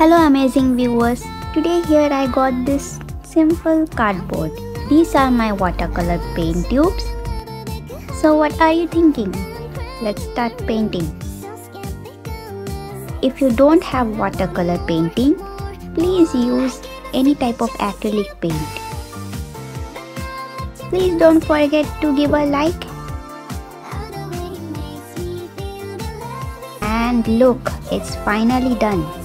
Hello amazing viewers. Today here I got this simple cardboard. These are my watercolor paint tubes. So what are you thinking? Let's start painting. If you don't have watercolor painting, please use any type of acrylic paint. Please don't forget to give a like. And look, it's finally done.